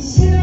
Show.